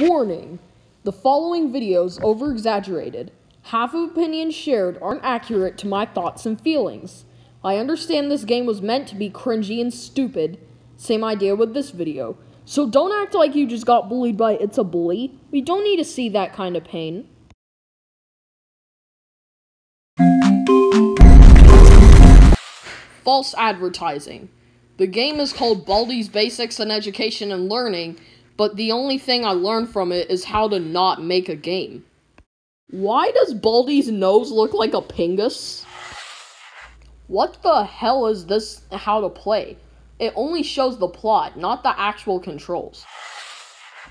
Warning the following videos over exaggerated. Half of opinions shared aren't accurate to my thoughts and feelings. I understand this game was meant to be cringy and stupid. Same idea with this video. So don't act like you just got bullied by It's a Bully. We don't need to see that kind of pain. False advertising. The game is called Baldi's Basics in Education and Learning, but the only thing I learned from it is how to not make a game. Why does Baldi's nose look like a pingus? What the hell is this how to play? It only shows the plot, not the actual controls.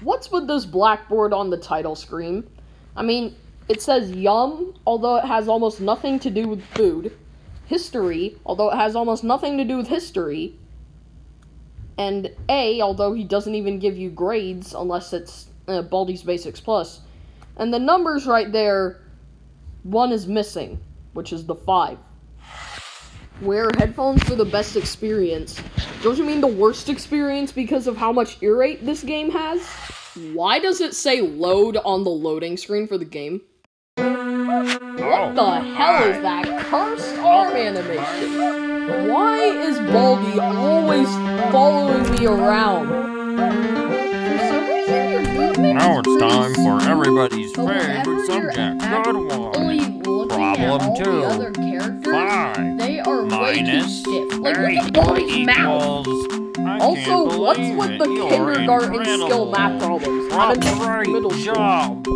What's with this blackboard on the title screen? I mean, it says yum, although it has almost nothing to do with food. History, although it has almost nothing to do with history. And A, although he doesn't even give you grades unless it's uh, Baldi's Basics Plus. And the numbers right there, one is missing, which is the 5. Wear headphones for the best experience. Don't you mean the worst experience because of how much ear this game has? Why does it say load on the loading screen for the game? What the hell is that cursed arm animation? Why is Baldi always following me around? For some reason, your movement Now it's time for everybody's but favorite subject. act- Good Only one. looking at Problem all two. the other characters, Five they are way too minus stiff. Like, look eight at Baldi's mouth. I Also, what's with the You're kindergarten skill incredible. math problems? What I'm a in great middle school. job.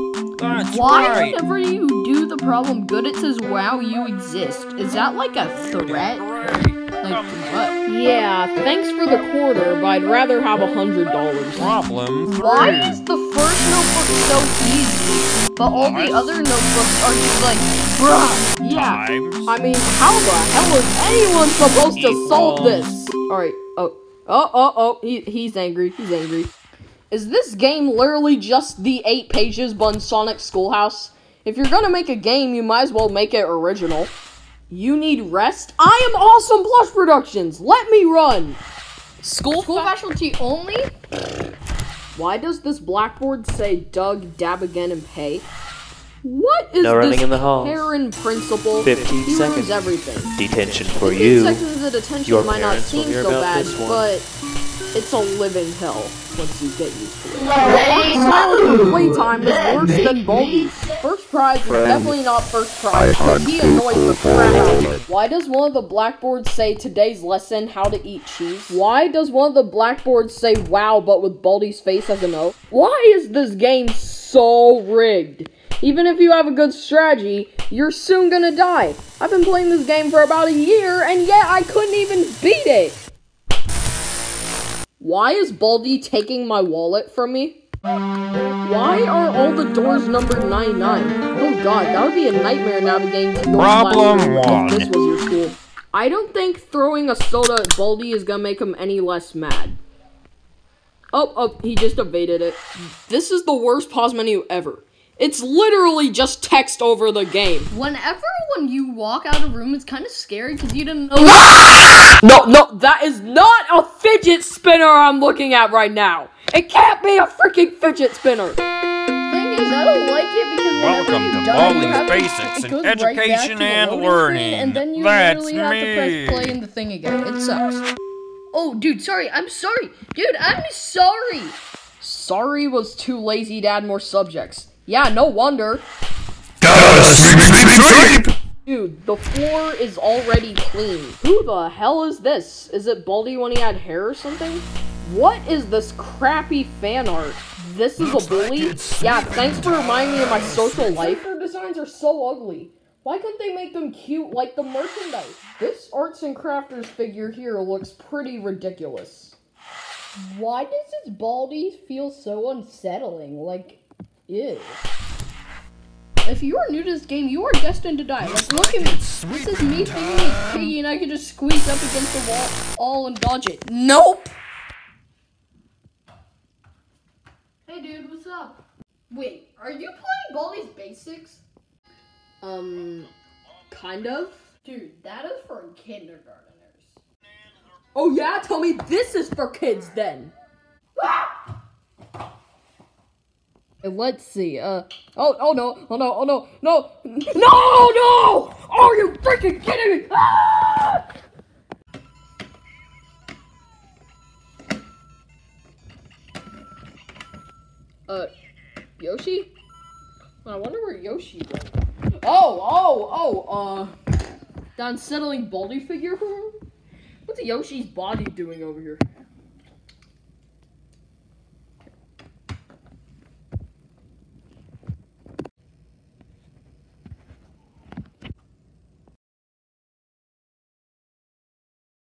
That's Why, right. whenever you do the problem good, it says, wow, you exist? Is that like a threat? Like, um, what? Yeah, thanks for the quarter, but I'd rather have a hundred dollars. Problem three. Why is the first notebook so easy, but all the other notebooks are just like, bruh, yeah. Times. I mean, how the hell is anyone supposed to solve this? Alright, oh, oh, oh, oh, he, he's angry, he's angry. Is this game literally just the eight pages on Sonic Schoolhouse? If you're gonna make a game, you might as well make it original. You need rest? I am Awesome Plush Productions! Let me run! School, School fa- specialty only? Why does this blackboard say Doug, dab again, and pay? What is No running this in the halls. Karen principal? 15 he ruins seconds. everything. Detention for 15 you. seconds of detention Your might not parents will seem hear so about bad, this one. but it's a living hell once you get used to it. Silent playtime is worse than Baldi's. First prize is definitely not first prize, because he annoys the crap out of me. Why does one of the blackboards say today's lesson, how to eat cheese? Why does one of the blackboards say wow, but with Baldi's face as an O? Why is this game so rigged? Even if you have a good strategy, you're soon gonna die. I've been playing this game for about a year, and yet I couldn't even beat it. Why is Baldi taking my wallet from me? Why are all the doors numbered 99? Oh god, that would be a nightmare navigating to Problem one. if this was your school. I don't think throwing a soda at Baldi is gonna make him any less mad. Oh, oh, he just evaded it. This is the worst pause menu ever. It's literally just text over the game. Whenever when you walk out of a room, it's kind of scary because you didn't know. No, no, that is not a fidget spinner I'm looking at right now. It can't be a freaking fidget spinner. thing is, I don't like it because whenever Welcome you to die, you Baldi's have to- Basics in goes right Education and Learning. and then you That's literally have to press play in the thing again. It sucks. Oh, dude, sorry. I'm sorry, dude. I'm sorry. Sorry was too lazy to add more subjects. Yeah, no wonder. Dude, the floor is already clean. Who the hell is this? Is it Baldi when he had hair or something? What is this crappy fan art? This is a bully? Yeah, thanks for reminding me of my social life. Their designs are so ugly. Why couldn't they make them cute like the merchandise? This arts and crafters figure here looks pretty ridiculous. Why does this Baldi feel so unsettling? Like, ew. If you are new to this game, you are destined to die. Like, look at me. This is me thinking it's Piggy, and I can just squeeze up against the wall, all and dodge it. Nope. Hey, dude, what's up? Wait, are you playing Baldi's Basics? Um, kind of? Dude, that is for kindergarteners. Oh yeah? Tell me this is for kids then. And let's see. Uh oh oh no oh no oh no no no no! Are you freaking kidding me? Ah! Uh, Yoshi? I wonder where Yoshi went. Oh oh oh uh, the unsettling Baldi figure. What's Yoshi's body doing over here?